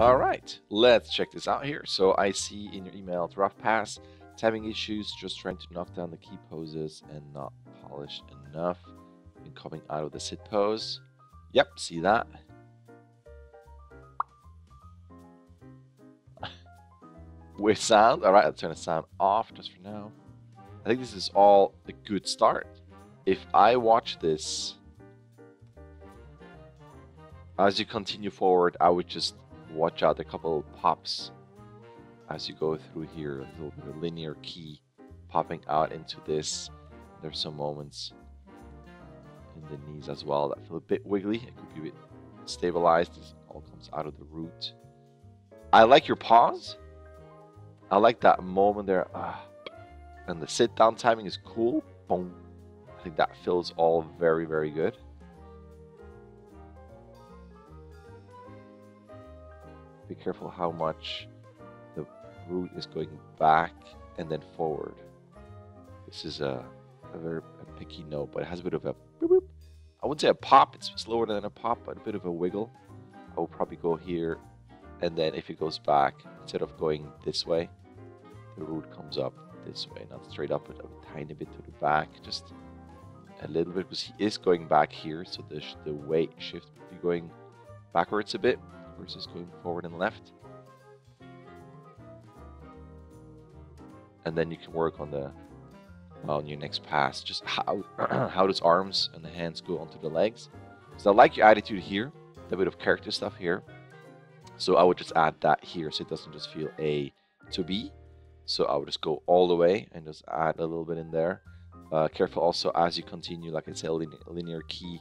All right, let's check this out here. So I see in your email, rough pass. Having issues, just trying to knock down the key poses and not polished enough. And coming out of the sit pose. Yep, see that. With sound. All right, I'll turn the sound off just for now. I think this is all a good start. If I watch this as you continue forward, I would just watch out a couple pops as you go through here. A little bit of linear key popping out into this. There's some moments in the knees as well that feel a bit wiggly. It could be a bit stabilized. This all comes out of the root. I like your pause. I like that moment there. Ah. And the sit down timing is cool. Boom. I think that feels all very, very good. Be careful how much the root is going back and then forward. This is a, a very a picky note, but it has a bit of a boop, boop. I wouldn't say a pop, it's slower than a pop, but a bit of a wiggle. I will probably go here, and then if it goes back, instead of going this way, the root comes up this way, not straight up, but a tiny bit to the back, just a little bit, because he is going back here, so the, the weight shift would be going backwards a bit versus going forward and left. And then you can work on the on your next pass, just how how does arms and the hands go onto the legs. So I like your attitude here, a bit of character stuff here. So I would just add that here so it doesn't just feel A to B. So I would just go all the way and just add a little bit in there. Uh, careful also as you continue, like I said, linear, linear key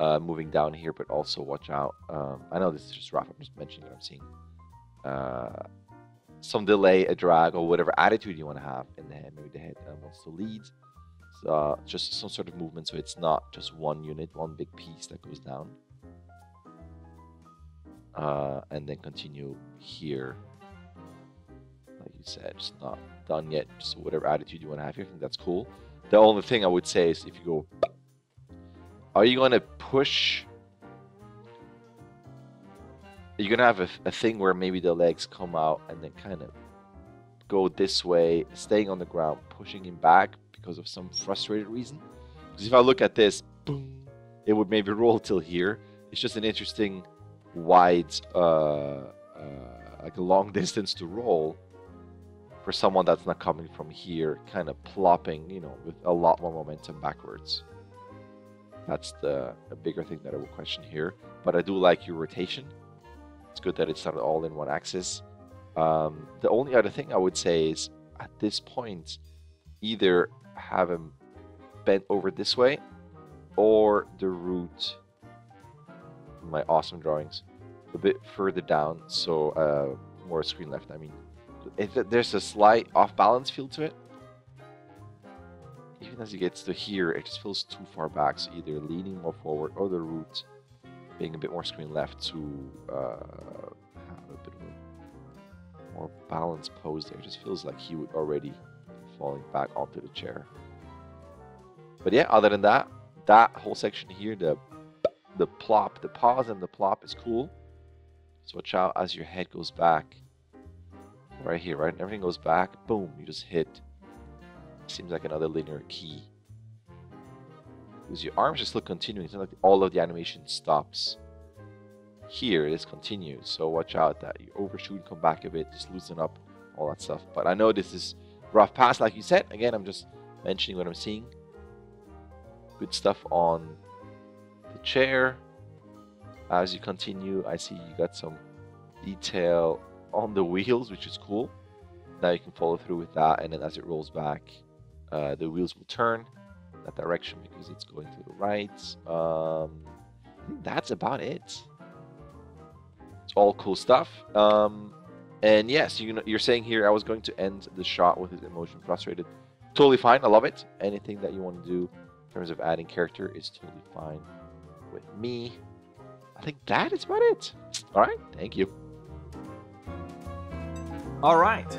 uh, moving down here, but also watch out. Um, I know this is just rough. I'm just mentioning what I'm seeing. Uh, some delay, a drag, or whatever attitude you want to have in the head. Maybe the head uh, wants to lead. So, uh, just some sort of movement, so it's not just one unit, one big piece that goes down. Uh, and then continue here. Like you said, it's not done yet. So whatever attitude you want to have here, I think that's cool. The only thing I would say is if you go, are you going to push Are you're gonna have a, a, thing where maybe the legs come out and then kind of go this way, staying on the ground, pushing him back because of some frustrated reason. Because if I look at this, boom, it would maybe roll till here. It's just an interesting wide, uh, uh, like a long distance to roll for someone that's not coming from here, kind of plopping, you know, with a lot more momentum backwards. That's the a bigger thing that I would question here. But I do like your rotation. It's good that it's not all in one axis. Um, the only other thing I would say is at this point, either have him bent over this way or the root, my awesome drawings, a bit further down, so uh, more screen left. I mean, if there's a slight off balance feel to it, even as he gets to here, it just feels too far back. So either leaning more forward or the root being a bit more screen left to uh, have a bit a more balanced pose there. It just feels like he would already falling back onto the chair. But yeah, other than that, that whole section here, the the plop, the pause and the plop is cool. So watch out as your head goes back. Right here, right? Everything goes back. Boom, you just hit Seems like another linear key. Because your arms are still continuing. It's not like all of the animation stops. Here, this continues. So watch out that you overshoot, come back a bit, just loosen up, all that stuff. But I know this is rough pass, like you said. Again, I'm just mentioning what I'm seeing. Good stuff on the chair. As you continue, I see you got some detail on the wheels, which is cool. Now you can follow through with that, and then as it rolls back, uh, the wheels will turn that direction because it's going to the right. Um, that's about it. It's all cool stuff. Um, and yes, you know, you're saying here I was going to end the shot with his emotion frustrated. Totally fine. I love it. Anything that you want to do in terms of adding character is totally fine with me. I think that is about it. All right. Thank you. All right.